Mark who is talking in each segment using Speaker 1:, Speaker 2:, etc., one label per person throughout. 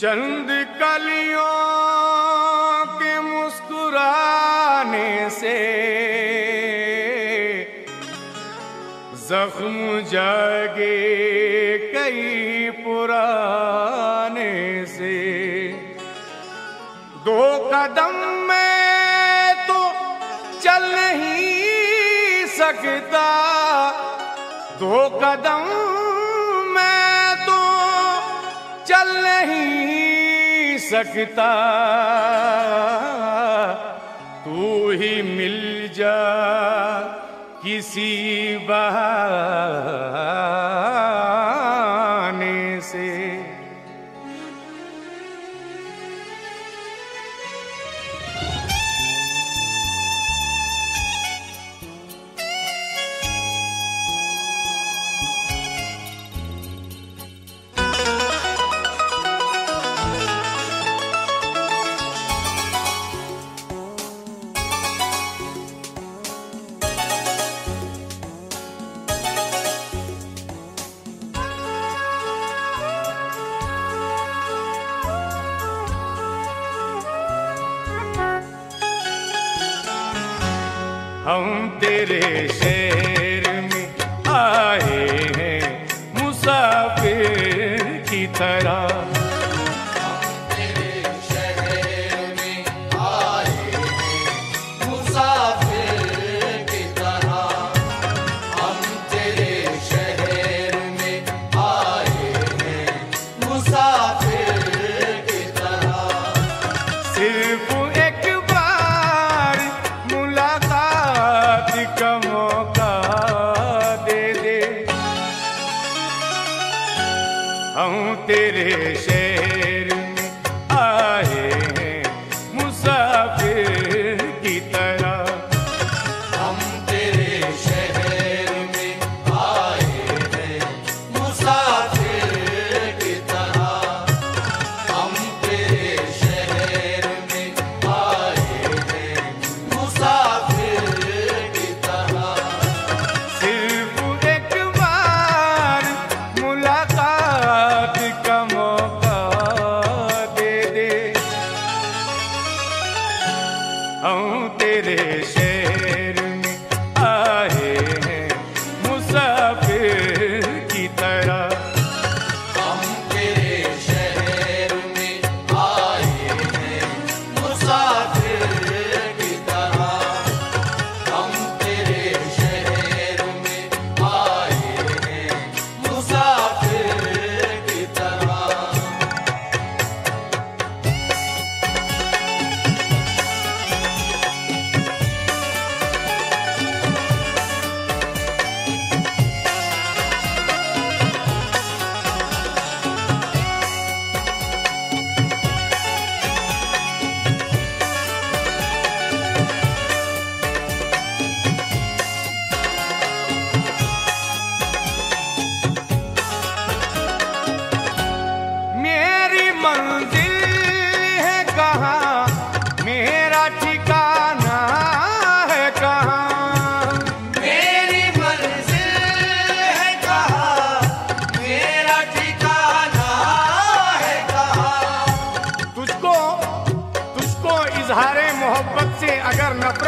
Speaker 1: चंद कलियों के मुस्कुराने से जख्म जागे कई पुराने से। दो कदम में सकता दो कदम मैं तो चल नहीं सकता। तू ही मिल जा किसी बहाने हम तेरे शहर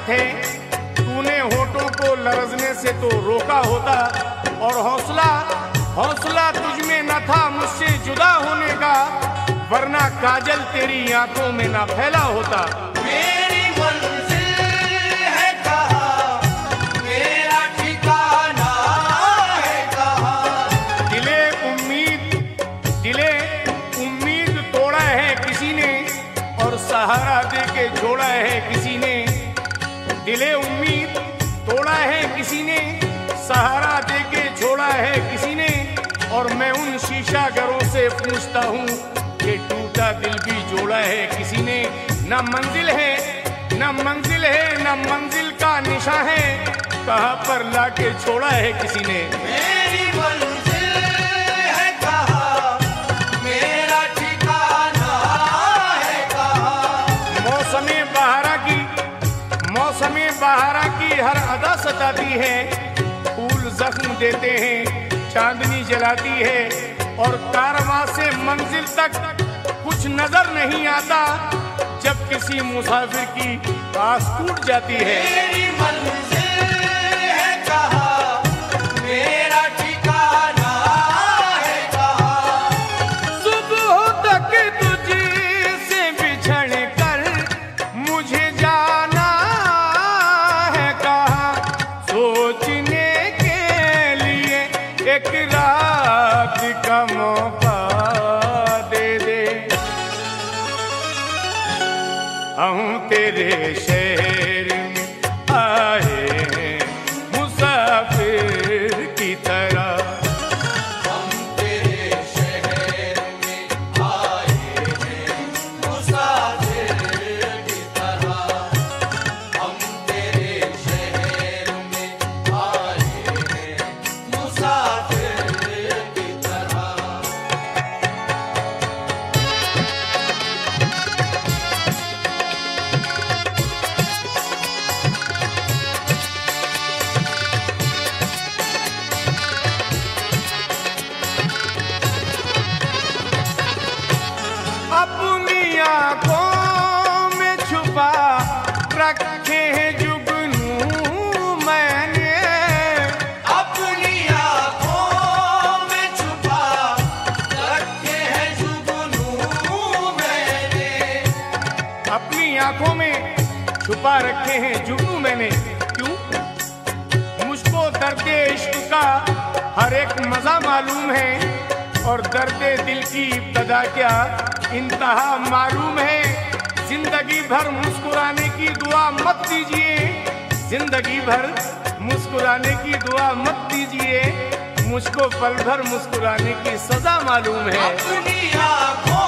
Speaker 1: नफरत है, तूने होठों को लरजने से तो रोका होता, और हौसला हौसला तुझ में न था मुझसे जुदा होने का, वरना काजल तेरी आँखों में ना फैला होता। और मैं उन शीशा घरों से पूछता हूँ कि टूटा दिल भी जोड़ा है किसी ने? न मंजिल है न मंजिल है न मंजिल का निशा है। कहाँ पर लाके छोड़ा है किसी ने?
Speaker 2: मेरी मंजिल है कहाँ? मेरा ठिकाना है कहाँ?
Speaker 1: मौसम बहारा की मौसम बहारा की हर अदा सताती है। फूल जख्म देते हैं जलाती है और कारवा से मंजिल तक कुछ नज़र नहीं आता जब किसी मुसाफिर की आस टूट जाती है। छुपा रखे हैं जुगनू मैंने। क्यों? मुझको दर्द इश्क का हर एक मज़ा मालूम है, और दर्द दिल की इब्तदा क्या इंतहा मालूम है। ज़िंदगी भर मुस्कुराने की दुआ मत दीजिए, ज़िंदगी भर मुस्कुराने की दुआ मत दीजिए, मुझको पल भर मुस्कुराने की सजा मालूम है।
Speaker 2: अपनी आँखों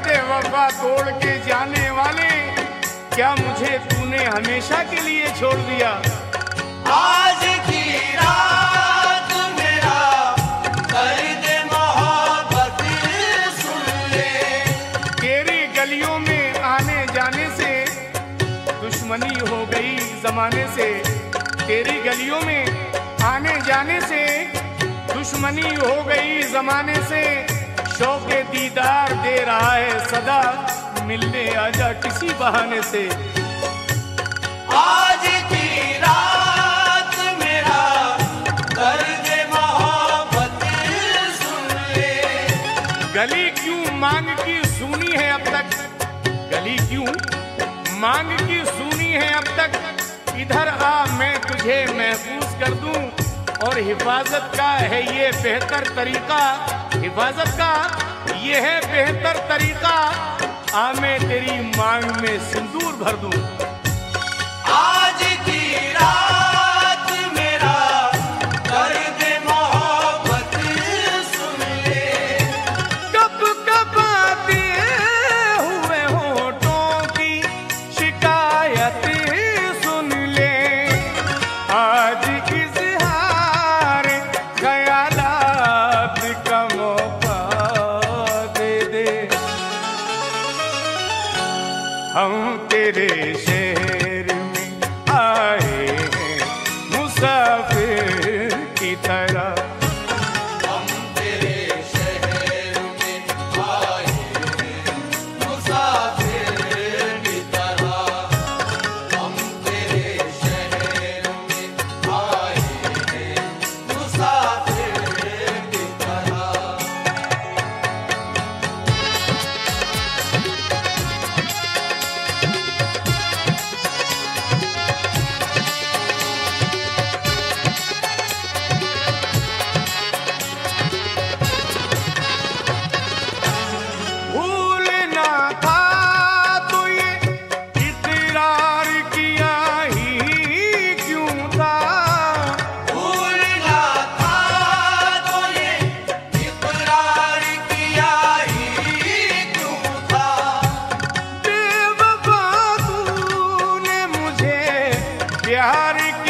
Speaker 1: अहदे वफा तोड़ के जाने वाले। क्या मुझे तूने हमेशा के लिए छोड़ दिया?
Speaker 2: आज की रात मेरा दर्द मोहब्बत सुन ले।
Speaker 1: तेरी गलियों में आने जाने से दुश्मनी हो गई जमाने से। तेरी गलियों में आने जाने से दुश्मनी हो गई जमाने से। शौक दीदार दे रहा है सदा मिलने आजा किसी बहाने से।
Speaker 2: आज की रात मेरा दर्द मोहब्बत सुन ले।
Speaker 1: गली क्यों मांग की सुनी है अब तक? गली क्यों मांग की सुनी है अब तक? इधर आ मैं तुझे महफूज कर दूँ? और हिफाजत का है ये बेहतर तरीका। हिफाजत का यह बेहतर तरीका। आ मैं तेरी मांग में सिंदूर भर दूँ। प्यार